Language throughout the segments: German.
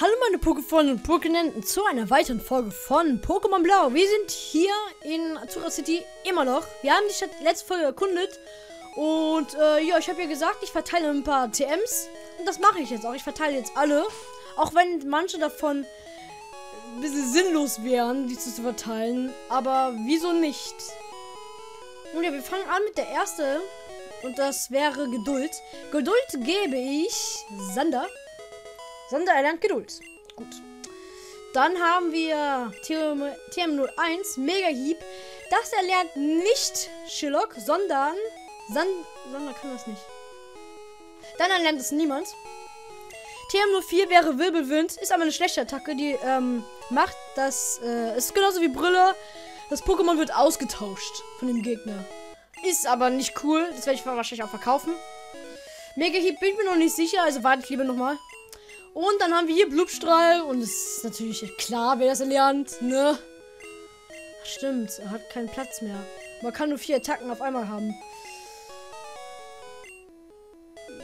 Hallo meine Pokéfreunde und Pokénenten zu einer weiteren Folge von Pokémon Blau. Wir sind hier in Azura City immer noch. Wir haben die Stadt letzte Folge erkundet. Und äh, ja, ich habe ja gesagt, ich verteile ein paar TMs. Und das mache ich jetzt auch. Ich verteile jetzt alle. Auch wenn manche davon ein bisschen sinnlos wären, die zu verteilen. Aber wieso nicht? Und ja, wir fangen an mit der ersten. Und das wäre Geduld. Geduld gebe ich Sander. Sander erlernt Geduld. Gut. Dann haben wir TM01 Mega Hieb. Das erlernt nicht Shillock, sondern San Sander kann das nicht. Dann erlernt es niemand. TM04 wäre Wirbelwind, ist aber eine schlechte Attacke, die ähm, macht das, äh, ist genauso wie Brille. Das Pokémon wird ausgetauscht von dem Gegner. Ist aber nicht cool, das werde ich wahrscheinlich auch verkaufen. Mega Hieb bin ich mir noch nicht sicher, also warte ich lieber nochmal. Und dann haben wir hier Blubstrahl. Und es ist natürlich klar, wer das erlernt, ne? Stimmt, er hat keinen Platz mehr. Man kann nur vier Attacken auf einmal haben.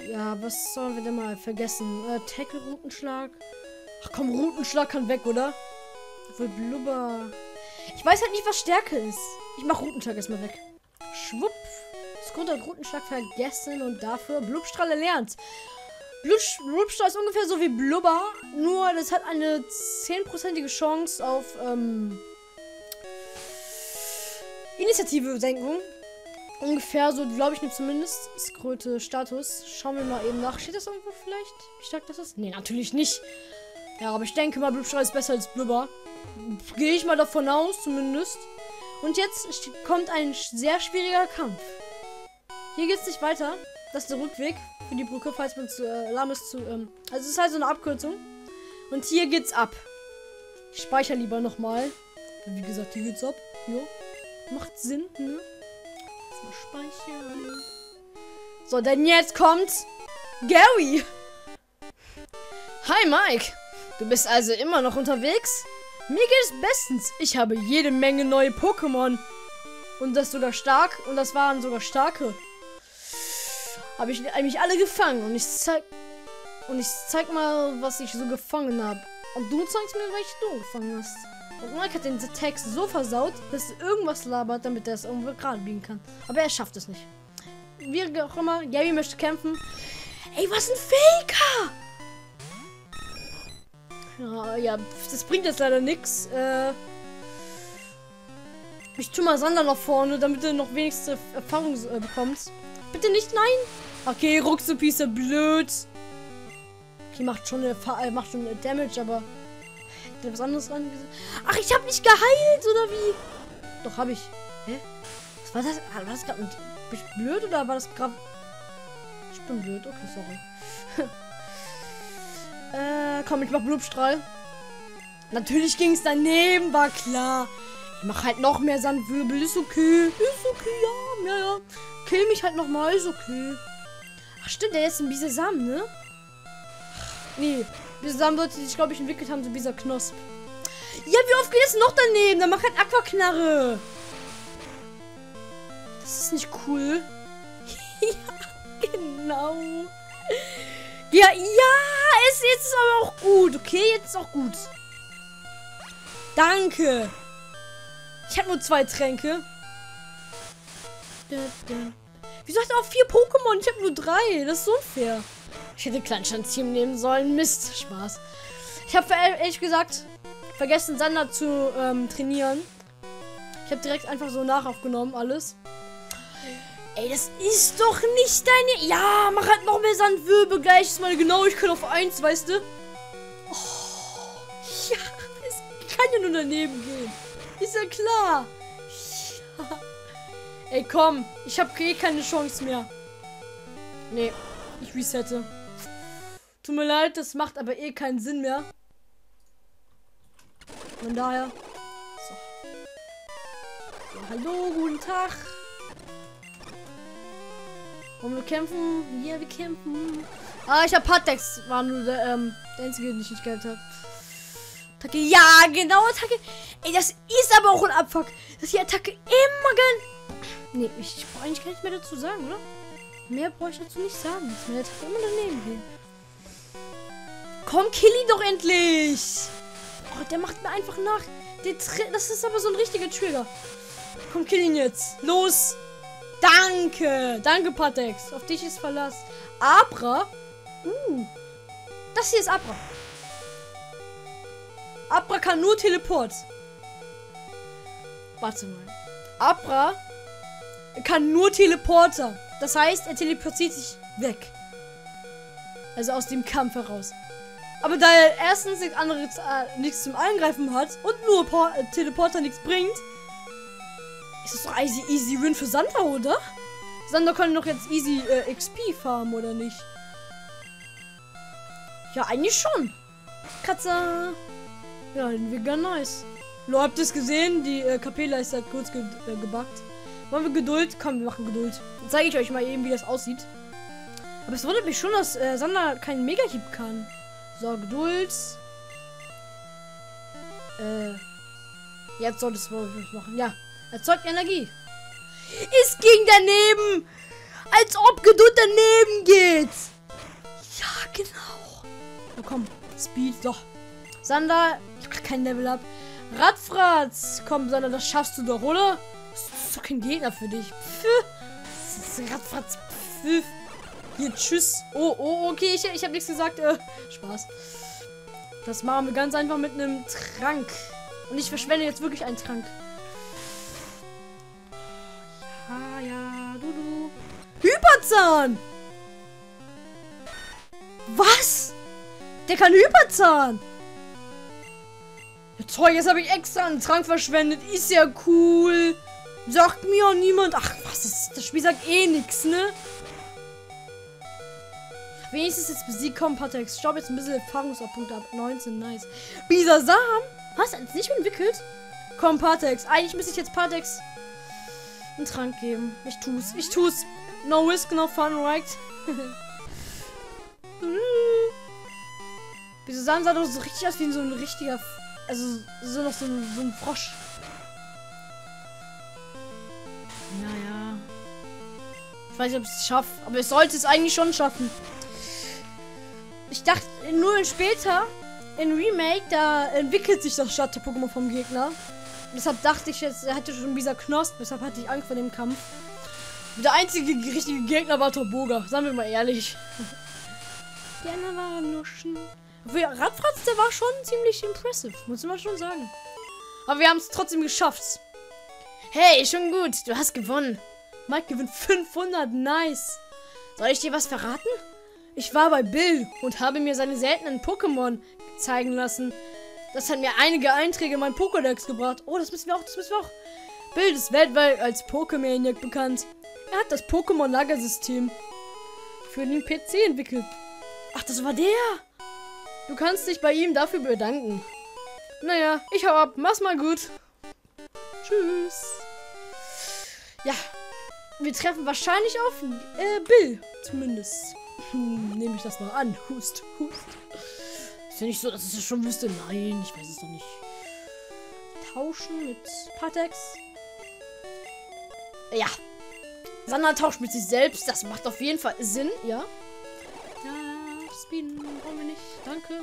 Ja, was sollen wir denn mal vergessen? Äh, Tackle, Rutenschlag. Ach komm, Rutenschlag kann weg, oder? Obwohl Blubber. Ich weiß halt nicht, was Stärke ist. Ich mach Rutenschlag erstmal weg. Schwupp. Das Grund hat Rutenschlag vergessen und dafür Blubstrahl erlernt. Blubstrahl ist ungefähr so wie Blubber, nur das hat eine 10%ige Chance auf ähm, Initiative-Senkung. Ungefähr so, glaube ich, zumindest. Skröte Status. Schauen wir mal eben nach. Steht das irgendwo vielleicht? Wie stark das ist? Nee, natürlich nicht. Ja, aber ich denke mal, Blubstrahl ist besser als Blubber. Gehe ich mal davon aus, zumindest. Und jetzt kommt ein sehr schwieriger Kampf. Hier geht es nicht weiter. Das ist der Rückweg für die Brücke, falls man zu äh, lahm ist zu. Ähm, also es ist halt so eine Abkürzung. Und hier geht's ab. Ich speichere lieber nochmal. Wie gesagt, hier geht's ab. Jo. Macht Sinn, ne? Mal speichern. So, denn jetzt kommt Gary. Hi Mike. Du bist also immer noch unterwegs? Mir geht es bestens. Ich habe jede Menge neue Pokémon. Und das sogar stark. Und das waren sogar starke habe ich eigentlich alle gefangen. Und ich zeig. Und ich zeig mal, was ich so gefangen habe. Und du zeigst mir, welche du gefangen hast. Und Mike hat den Text so versaut, dass irgendwas labert, damit er es irgendwo gerade biegen kann. Aber er schafft es nicht. Wie auch immer, Gabby möchte kämpfen. Ey, was ein Faker! Ja, ja, das bringt jetzt leider nichts. Äh, ich tue mal Sander nach vorne, damit er noch wenigstens Erfahrung äh, bekommt. Bitte nicht, nein! Okay, Rucksupi ist ja blöd. Okay, macht schon eine, äh, macht schon eine Damage, aber hätte was anderes ran. Ach, ich habe nicht geheilt oder wie? Doch habe ich. Hä? Was war das? Ah, war das gerade? Bin ich blöd oder war das gerade? Ich bin blöd. Okay, sorry. äh, komm, ich mach Blubstrahl. Natürlich ging es daneben, war klar. Ich mach halt noch mehr Sandwirbel. Ist okay. Ist okay, ja. Ja, ja. Kill mich halt nochmal. Ist okay. Stimmt, der ist ein Bisasam, ne? Nee, Bisasam sollte sich, glaube ich, entwickelt haben, so dieser Knosp. Ja, wie oft geht es noch daneben? Dann mach halt Aquaknarre. Das ist nicht cool. ja, genau. Ja, ja, es jetzt ist aber auch gut. Okay, jetzt ist auch gut. Danke. Ich habe nur zwei Tränke. Da, da. Wieso hat er auch vier Pokémon? Ich habe nur drei. Das ist so unfair. Ich hätte Kleinschanzteam nehmen sollen. Mist. Spaß. Ich habe ehrlich gesagt vergessen, Sander zu ähm, trainieren. Ich habe direkt einfach so nachaufgenommen alles. Ey, das ist doch nicht deine... Ja, mach halt noch mehr Sandwirbel. Gleich ist meine Genauigkeit auf 1, weißt du? Oh, ja, es kann ja nur daneben gehen. Ist ja klar. Ey, komm. Ich habe eh keine Chance mehr. Nee, ich resette. Tut mir leid, das macht aber eh keinen Sinn mehr. Von daher. So. Ja, hallo, guten Tag. Wollen wir kämpfen? Ja, wir kämpfen. Ah, ich habe Patex. War nur der, ähm, der einzige, den ich nicht gehabt habe. Attacke. Ja, genau, Attacke. Ey, das ist aber auch ein Abfuck. Dass die Attacke immer gen Nee, ich, brauche eigentlich gar nicht mehr dazu sagen, oder? Mehr brauche ich dazu nicht sagen. Dass meine Attacke immer daneben gehen. komm, kill ihn doch endlich. Oh, der macht mir einfach nach. Das ist aber so ein richtiger Trigger. Komm, kill ihn jetzt. Los. Danke. Danke, Patex. Auf dich ist Verlass. Abra. Uh. Das hier ist Abra. Abra kann nur Teleport. Warte mal. Abra kann nur Teleporter. Das heißt, er teleportiert sich weg. Also aus dem Kampf heraus. Aber da er erstens nichts anderes äh, nichts zum Angreifen hat und nur Por äh, Teleporter nichts bringt, ist das doch easy, easy Win für Sander, oder? Sander kann doch jetzt easy äh, XP farmen, oder nicht? Ja, eigentlich schon. Katze. Ja, den Vegan nice. Lo, habt ihr es gesehen? Die äh, KP-Leiste hat kurz ge äh, gebackt. Wollen wir Geduld? Komm, wir machen Geduld. Dann zeige ich euch mal eben, wie das aussieht. Aber es wundert mich schon, dass äh, Sander keinen Mega-Hieb kann. So, Geduld. Äh. Jetzt sollte es wohl machen. Ja. Erzeugt Energie. Es ging daneben. Als ob Geduld daneben geht. Ja, genau. Na komm. Speed. Doch. Sander. Kein Level up. Radfratz. Komm, Sander, das schaffst du doch, oder? Das kein Gegner für dich. Pff. Radfratz. Pfiff. Hier, tschüss. Oh, oh, okay, ich, ich habe nichts gesagt. Äh, Spaß. Das machen wir ganz einfach mit einem Trank. Und ich verschwende jetzt wirklich einen Trank. Ja, ja, du, du. Hyperzahn! Was? Der kann Hyperzahn! Ja, jetzt habe ich extra einen Trank verschwendet. Ist ja cool. Sagt mir auch niemand. Ach, was ist das Spiel sagt eh nichts, ne? Wenigstens jetzt besiegt kommen Patex. Ich glaube jetzt ein bisschen Erfahrungspunkte ab 19. Nice. Bisa Sam? Was? Ist nicht entwickelt? Komm, Patex. Eigentlich müsste ich jetzt Patex einen Trank geben. Ich tu's. Ich tu's. No risk, no fun, right? Bisa Sam sah doch so richtig aus wie so ein richtiger. Also so noch so ein, so ein Frosch. Weiß nicht, ob ich es schaffe, aber ich sollte es eigentlich schon schaffen. Ich dachte, nur in später, in Remake, da entwickelt sich das Starter-Pokémon vom Gegner. Deshalb dachte ich jetzt, er hatte schon dieser Knosp, deshalb hatte ich Angst vor dem Kampf. Der einzige richtige Gegner war Torboga, sagen wir mal ehrlich. Die anderen waren nur schon. Radfratz, der war schon ziemlich impressive, muss man schon sagen. Aber wir haben es trotzdem geschafft. Hey, schon gut, du hast gewonnen. Mike gewinnt 500, nice. Soll ich dir was verraten? Ich war bei Bill und habe mir seine seltenen Pokémon zeigen lassen. Das hat mir einige Einträge in meinen Pokédex gebracht. Oh, das müssen wir auch, das müssen wir auch. Bill ist weltweit als Pokémaniac bekannt. Er hat das Pokémon-Lagersystem für den PC entwickelt. Ach, das war der. Du kannst dich bei ihm dafür bedanken. Naja, ich hau ab. Mach's mal gut. Tschüss. Ja, wir treffen wahrscheinlich auf äh, Bill. Zumindest. Hm, nehme ich das mal an. Hust, hust. Ist ja nicht so, dass ich es schon wüsste. Nein, ich weiß es doch nicht. Tauschen mit Patex. Ja. Sander tauscht mit sich selbst. Das macht auf jeden Fall Sinn, ja. Ja, Speeden brauchen wir nicht. Danke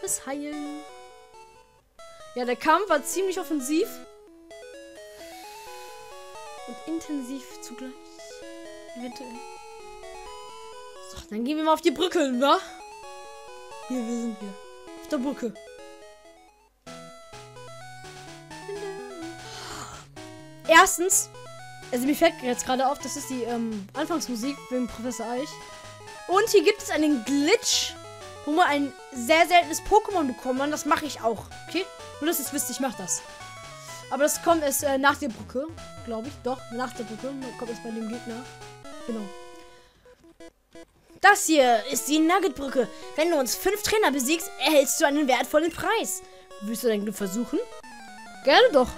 fürs Heilen. Ja, der Kampf war ziemlich offensiv. Und intensiv zugleich. Eventuell. So, dann gehen wir mal auf die Brücke, wa? Hier, wir sind wir. Auf der Brücke. Erstens, also mir fällt jetzt gerade auf, das ist die ähm, Anfangsmusik wegen Professor Eich. Und hier gibt es einen Glitch, wo man ein sehr seltenes Pokémon bekommt. Und das mache ich auch. Okay? Nur, dass ihr es wisst, ich mache das. Aber das kommt erst äh, nach der Brücke, glaube ich. Doch, nach der Brücke. Kommt es bei dem Gegner. Genau. Das hier ist die Nuggetbrücke. Wenn du uns fünf Trainer besiegst, erhältst du einen wertvollen Preis. Willst du dein Glück versuchen? Gerne doch.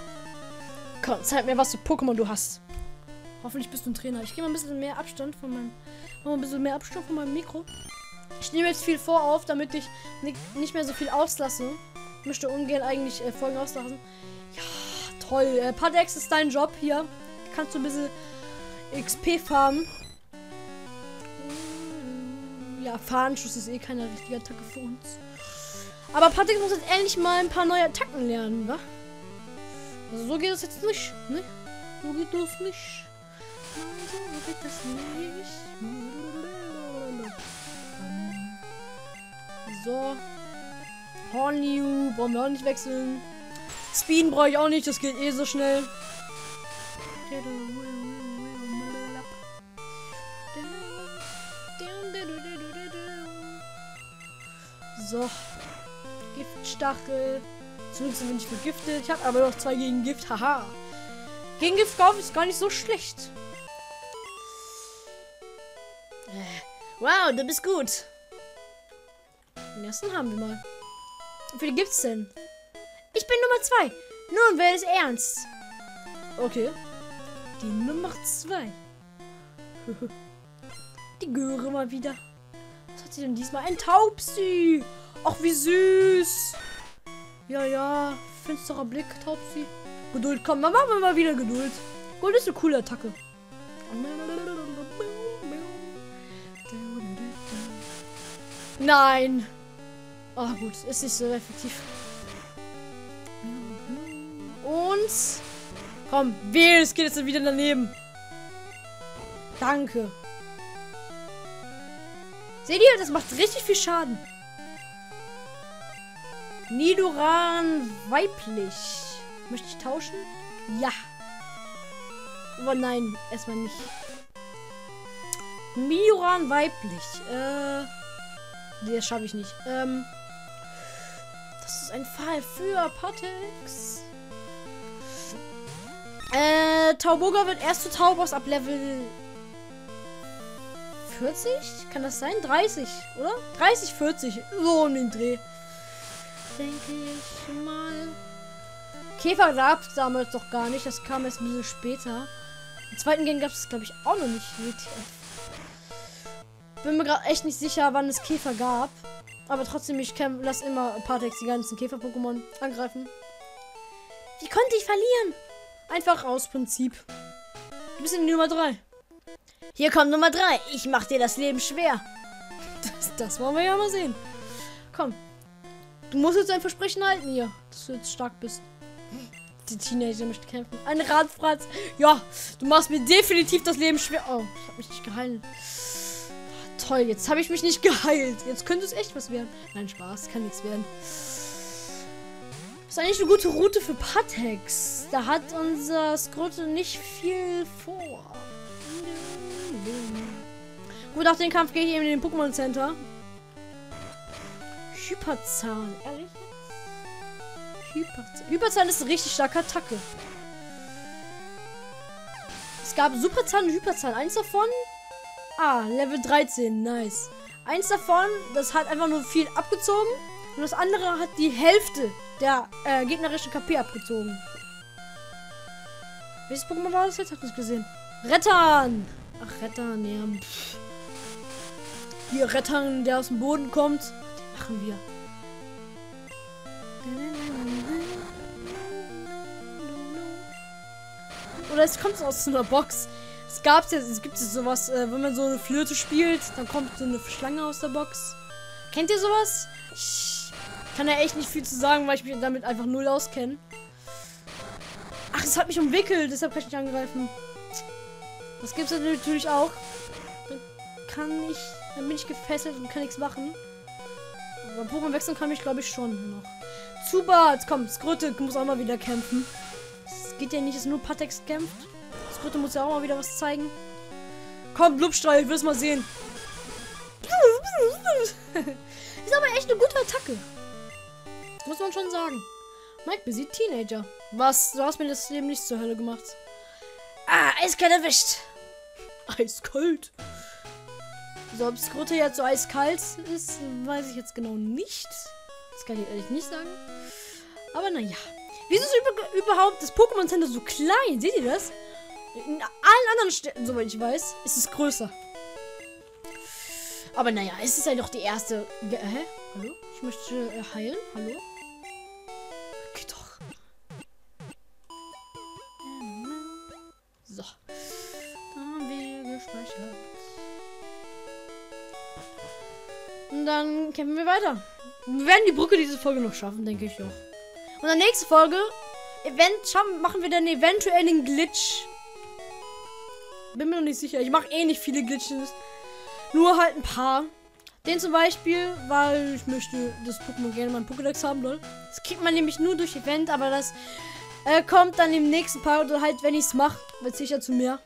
Komm, zeig mir, was für Pokémon du hast. Hoffentlich bist du ein Trainer. Ich gehe mal ein bisschen mehr Abstand von meinem. Mal ein bisschen mehr Abstand von meinem Mikro. Ich nehme jetzt viel vor auf, damit ich nicht mehr so viel auslasse. Ich möchte ungern eigentlich äh, Folgen auslassen. Toll. Äh, Padex ist dein Job hier. Kannst du ein bisschen XP farmen. Ja, Fahnenschuss ist eh keine richtige Attacke für uns. Aber Patrick muss jetzt endlich mal ein paar neue Attacken lernen, wa? Also so geht es jetzt nicht, ne? So geht das nicht. So geht das nicht. So. Hornliu brauchen wir auch nicht wechseln. Speeden brauche ich auch nicht, das geht eh so schnell. So. Giftstachel. Zumindest bin ich vergiftet. Ich habe aber noch zwei gegen Gift. Haha. Gegen Gift kaufen ist gar nicht so schlecht. Äh, wow, du bist gut. Den ersten haben wir mal. Wie viele gibt's denn? Ich bin Nummer zwei. Nun, wer ist ernst? Okay. Die Nummer zwei. Die Göre mal wieder. Was hat sie denn diesmal? Ein Taubsi. Ach, wie süß. Ja, ja. Finsterer Blick, Taubsi. Geduld, komm, dann machen wir mal wieder Geduld. Gold ist eine coole Attacke. Nein. Ah, oh, gut. Ist nicht so effektiv. Und. Komm, weh, es geht jetzt wieder daneben. Danke. Seht ihr, das macht richtig viel Schaden. Nidoran weiblich. Möchte ich tauschen? Ja. Aber nein, erstmal nicht. Nidoran weiblich. Äh. Nee, das schaffe ich nicht. Ähm. Das ist ein Fall für Patex. Äh, Tauboga wird erst zu Taubos ab Level 40? Kann das sein? 30, oder? 30, 40. So um den Dreh. Denke ich mal. Käfer gab es damals doch gar nicht. Das kam erst ein bisschen später. Im zweiten Game gab es, glaube ich, auch noch nicht. Bin mir gerade echt nicht sicher, wann es Käfer gab. Aber trotzdem, ich lass immer Partex die ganzen Käfer-Pokémon angreifen. Wie konnte ich verlieren? Einfach aus Prinzip. Du bist in Nummer 3. Hier kommt Nummer 3. Ich mach dir das Leben schwer. Das, das wollen wir ja mal sehen. Komm. Du musst jetzt ein Versprechen halten hier, dass du jetzt stark bist. Die Teenager möchte kämpfen. Ein Radfratz. Ja, du machst mir definitiv das Leben schwer. Oh, ich hab mich nicht geheilt. Toll, jetzt habe ich mich nicht geheilt. Jetzt könnte es echt was werden. Nein, Spaß, kann nichts werden. Ist eigentlich eine gute Route für Patex. Da hat unser Skrote nicht viel vor. Gut, nach dem Kampf gehe ich eben in den Pokémon Center. Hyperzahn, ehrlich? Hyperzahn. Hyperzahn ist eine richtig starke Attacke. Es gab Superzahn und Hyperzahn. Eins davon. Ah, Level 13. Nice. Eins davon, das hat einfach nur viel abgezogen. Und das andere hat die Hälfte der äh, gegnerischen KP abgezogen. Welches Pokémon war das jetzt? Hab ich gesehen. Rettern! Ach, Rettern, ja. Pff. Hier, Rettern, der aus dem Boden kommt. Machen wir. Oder es kommt aus einer Box. Es gab ja, es gibt sowas, äh, wenn man so eine Flöte spielt, dann kommt so eine Schlange aus der Box. Kennt ihr sowas? Ich kann ja echt nicht viel zu sagen, weil ich mich damit einfach null auskenne. Ach, es hat mich umwickelt, deshalb kann ich nicht angreifen. Das gibt es natürlich auch. Dann kann ich, dann bin ich gefesselt und kann nichts machen. Aber Pokémon wechseln kann ich, glaube ich, schon noch. Zubat, komm, Skröte muss auch mal wieder kämpfen. Es geht ja nicht, dass nur Patex kämpft. Skröte muss ja auch mal wieder was zeigen. Komm, Blubstrahl, ich will es mal sehen. Ist aber echt eine gute Attacke. Muss man schon sagen. Mike besiegt Teenager. Was? Du hast mir das Leben nicht zur Hölle gemacht. Ah, eiskalt erwischt. Eiskalt. So, ob Skrote jetzt so eiskalt ist, weiß ich jetzt genau nicht. Das kann ich ehrlich nicht sagen. Aber naja. Wieso ist über überhaupt das Pokémon Center so klein? Seht ihr das? In allen anderen Städten, soweit ich weiß, ist es größer. Aber naja, es ist ja doch die erste. Ge Hä? Hallo? Ich möchte äh, heilen. Hallo? Und dann kämpfen wir weiter. Wir werden die Brücke diese Folge noch schaffen, denke ich doch. Und in der nächsten Folge Event machen wir dann eventuell den Glitch. Bin mir noch nicht sicher. Ich mache eh nicht viele Glitches. Nur halt ein paar. Den zum Beispiel, weil ich möchte das Pokémon gerne ein Pokédex haben, lol. Das kriegt man nämlich nur durch Event, aber das äh, kommt dann im nächsten Part oder halt, wenn ich es mache, wird sicher zu mir.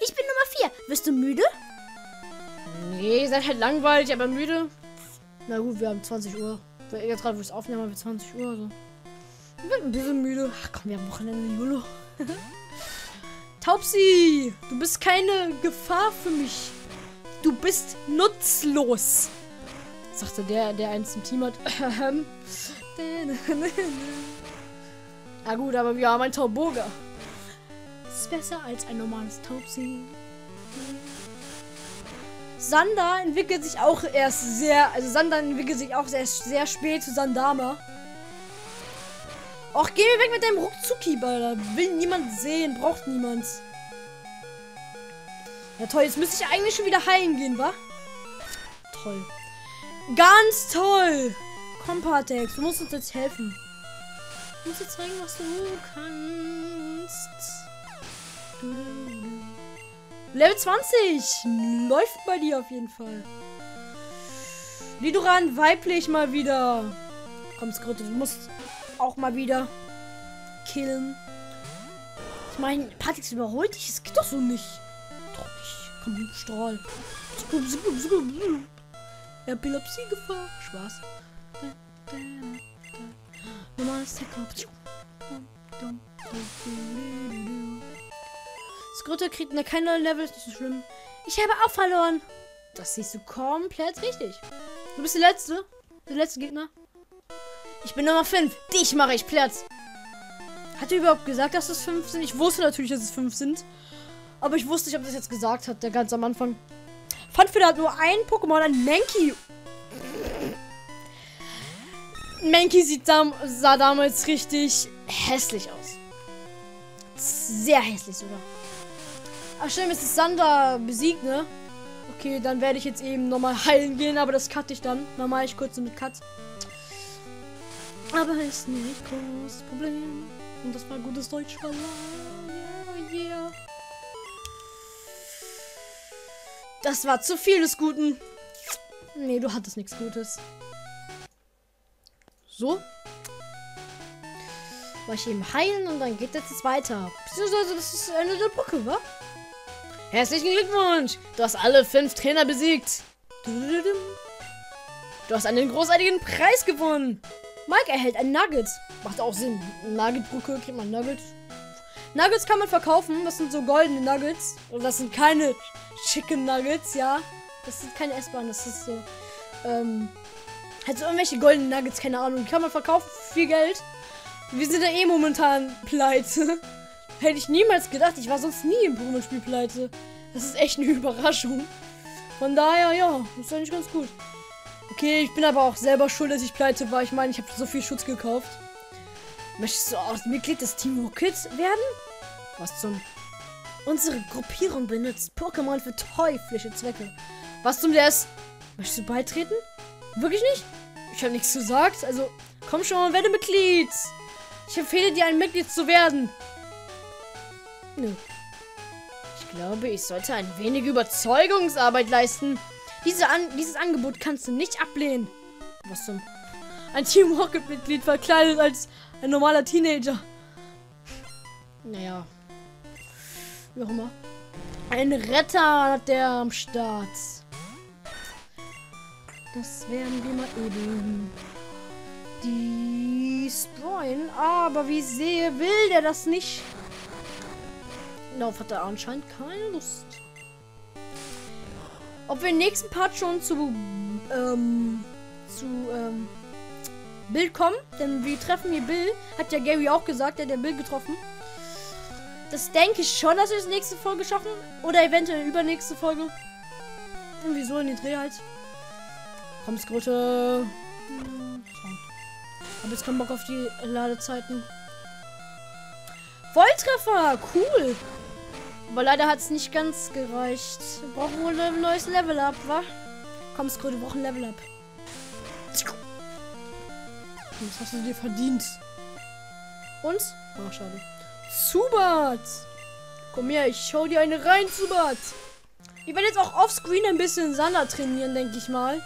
Ich bin Nummer 4. Bist du müde? Nee, ihr seid halt langweilig, aber müde. Na gut, wir haben 20 Uhr. Jetzt gerade, wo ich es aufnehme, haben wir 20 Uhr. Also. Ich bin ein bisschen müde. Ach komm, wir haben Wochenende, Jolo. Taubsi, du bist keine Gefahr für mich. Du bist nutzlos. Sagte der, der eins im Team hat. Na gut, aber wir haben ein Tauboga. Ist besser als ein normales Taubsi. Sander entwickelt sich auch erst sehr, also Sander entwickelt sich auch sehr, sehr spät zu Sandama. Och, geh weg mit deinem Ruckzucki-Ball. Da will niemand sehen, braucht niemand. Ja toll, jetzt müsste ich eigentlich schon wieder heilen gehen, wa? Toll. Ganz toll. Komm, Patex, du musst uns jetzt helfen. Du musst dir zeigen, was du kannst. Level 20. Läuft bei dir auf jeden Fall. Lidoran weiblich mal wieder. Komm, Skritte, du musst auch mal wieder killen. Ich meine, Patix überholt dich. Es geht doch so nicht. Doch nicht. Komm, Strahl. Epilepsie-Gefahr. Spaß. Normales Hacker. Skritte kriegt eine keine Level, ist nicht so schlimm. Ich habe auch verloren. Das siehst du komplett richtig. Du bist der Letzte. Der letzte Gegner. Ich bin Nummer 5. Dich mache ich Platz. Hat er überhaupt gesagt, dass es 5 sind? Ich wusste natürlich, dass es 5 sind. Aber ich wusste nicht, ob das jetzt gesagt hat, der ganz am Anfang. Funfeder hat nur ein Pokémon, ein Mankey. Mankey sieht dam sah damals richtig hässlich aus. Sehr hässlich sogar. Ach stimmt, ist Sander besiegt, ne? Okay, dann werde ich jetzt eben nochmal heilen gehen, aber das cutte ich dann. Dann mache ich kurz mit Cut. Aber ist nicht großes Problem. Und das war gutes Deutsch. Yeah, yeah. Das war zu viel des Guten. Nee, du hattest nichts Gutes. So. War ich eben heilen und dann geht jetzt weiter. Beziehungsweise, das ist Ende der Brücke, wa? Herzlichen Glückwunsch! Du hast alle fünf Trainer besiegt. Du hast einen großartigen Preis gewonnen. Mike erhält ein Nugget. Macht auch Sinn. Nuggetbrücke kriegt man Nuggets. Nuggets kann man verkaufen. Das sind so goldene Nuggets. Und das sind keine Chicken Nuggets, ja. Das sind keine Essbahn. Das ist so. Ähm. Halt so irgendwelche goldenen Nuggets, keine Ahnung. Die kann man verkaufen für viel Geld. Wir sind ja eh momentan pleite. Hätte ich niemals gedacht. Ich war sonst nie im Pokémon-Spiel pleite. Das ist echt eine Überraschung. Von daher, ja, ist eigentlich ganz gut. Okay, ich bin aber auch selber schuld, dass ich pleite war. Ich meine, ich habe so viel Schutz gekauft. Möchtest du auch Mitglied des Team Rocket werden? Was zum... Unsere Gruppierung benutzt Pokémon für teuflische Zwecke. Was zum DS? Möchtest du beitreten? Wirklich nicht? Ich habe nichts gesagt. Also, komm schon, werde Mitglied. Ich empfehle dir, ein Mitglied zu werden. Nö. Ich glaube, ich sollte ein wenig Überzeugungsarbeit leisten. Diese An dieses Angebot kannst du nicht ablehnen. Was zum... Ein Team Rocket-Mitglied verkleidet als ein normaler Teenager. Naja. Wie auch immer. Ein Retter hat der am Start. Das werden wir mal eben. Die Sproin. Aber wie sehe, will der das nicht. Darauf hat er anscheinend keine Lust. Ob wir im nächsten Part schon zu, ähm, zu, ähm, Bild kommen. Denn wir treffen hier Bill. Hat ja Gary auch gesagt, der hat ja Bill getroffen. Das denke ich schon, dass wir es nächste Folge schaffen. Oder eventuell übernächste Folge. Irgendwie so in die Dreh halt. Komm, Skrote. Hm, Hab jetzt keinen Bock auf die Ladezeiten. Volltreffer! Cool! Aber leider hat es nicht ganz gereicht. Wir brauchen wohl ein neues Level up, wa? Komm, Skrull, wir brauchen Level up. Was hast du dir verdient. Und? Ach, schade. Zubat! Komm her, ich schau dir eine rein, Zubat! Ich werde jetzt auch offscreen ein bisschen Sander trainieren, denke ich mal.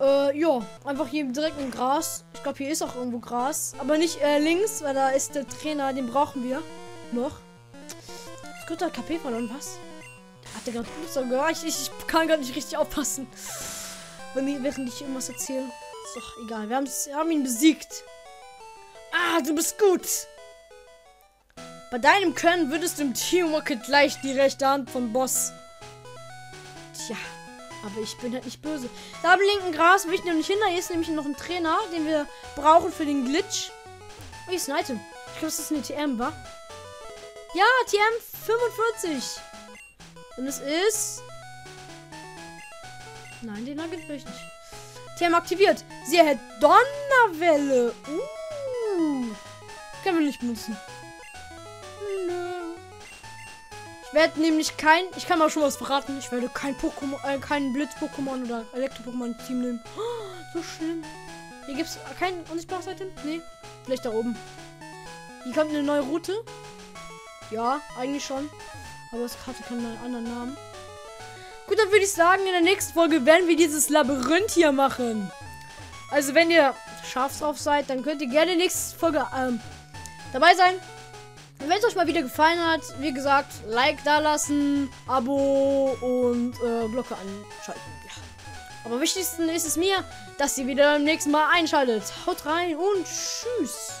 Äh, ja, einfach hier direkt im Gras. Ich glaube, hier ist auch irgendwo Gras. Aber nicht äh, links, weil da ist der Trainer, den brauchen wir noch. Scooter KP verloren, was? Der hatte gerade Booster gehört. Ich, ich, ich kann gar nicht richtig aufpassen. Wenn ich, während ich irgendwas erzähle. Ist doch egal. Wir, wir haben ihn besiegt. Ah, du bist gut. Bei deinem Können würdest du im Team Rocket gleich die rechte Hand vom Boss. Aber ich bin halt nicht böse. Da im linken Gras will ich nämlich hin. Da ist nämlich noch ein Trainer, den wir brauchen für den Glitch. Oh, hier ist ein Item. Ich glaube, das ist eine TM, wa? Ja, TM 45. Und es ist... Nein, den Nugget will ich nicht. TM aktiviert. Sie erhält Donnerwelle. Uh. Können wir nicht benutzen. Werde nämlich kein, ich kann mal schon was verraten, ich werde kein Pokémon, äh, kein Blitz-Pokémon oder Elektro-Pokémon-Team nehmen. Oh, so schlimm. Hier gibt es kein unsichtbares Item? Nee. Vielleicht da oben. Hier kommt eine neue Route. Ja, eigentlich schon. Aber es hatte keinen anderen Namen. Gut, dann würde ich sagen, in der nächsten Folge werden wir dieses Labyrinth hier machen. Also, wenn ihr scharf drauf seid, dann könnt ihr gerne nächste Folge ähm, dabei sein. Wenn es euch mal wieder gefallen hat, wie gesagt, Like da lassen, Abo und äh, Glocke anschalten. Ja. Aber wichtigsten ist es mir, dass ihr wieder beim nächsten Mal einschaltet. Haut rein und tschüss.